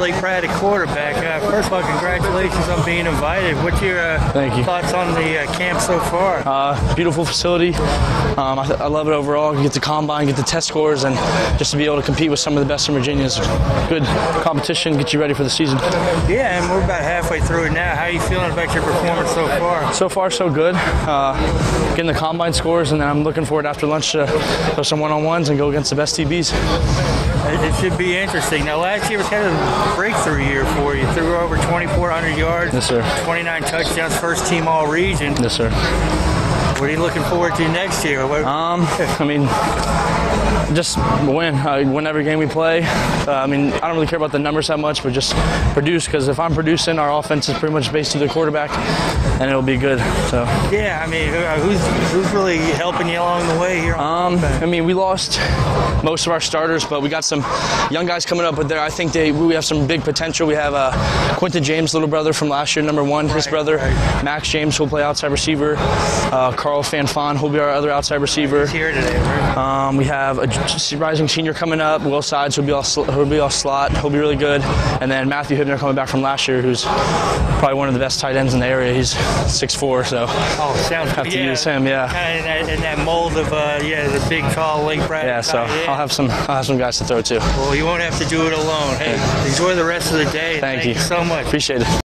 at a quarterback. Uh, first of all, congratulations on being invited. What's your uh, Thank you. thoughts on the uh, camp so far? Uh, beautiful facility. Um, I, I love it overall. You get the combine, get the test scores, and just to be able to compete with some of the best in Virginia is good competition. Get you ready for the season. yeah, and we're about halfway through it now. How are you feeling about your performance so far? So far, so good. Getting the combine scores, and then I'm looking forward after lunch to go some one-on-ones and go against the best. It, it should be interesting. Now, last year was kind of a breakthrough year for you. Threw over 2,400 yards, Yes, sir. 29 touchdowns, first team all region. Yes, sir. What are you looking forward to next year? What, Um, I mean, just win. Win every game we play. Uh, I mean, I don't really care about the numbers that much, but just produce. Because if I'm producing, our offense is pretty much based to the quarterback, and it'll be good. So, yeah, I mean, who's who's really helping you along the way here? Um, I mean, we lost most of our starters, but we got some young guys coming up. But there, I think they we have some big potential. We have uh, Quinton James, little brother from last year, number one. His brother, right. Max James, who'll play outside receiver. Uh, Carl Fanfan, who'll be our other outside receiver. here today, right? Um, we have a j- rising senior coming up, Will Sides, who'll be off, sl- who'll be off slot. He'll be really good. And then Matthew Hibner coming back from last year, who's probably one of the best tight ends in the area. He's 6'4", so Oh, sounds have to yeah. use him, yeah. Kind of in that, mold of uh, yeah, the big, tall, late Brad. Yeah, so I'll have some I'll have some guys to throw to. Well, you won't have to do it alone. Hey, enjoy the rest of the day. Thank you you. so much. Appreciate it.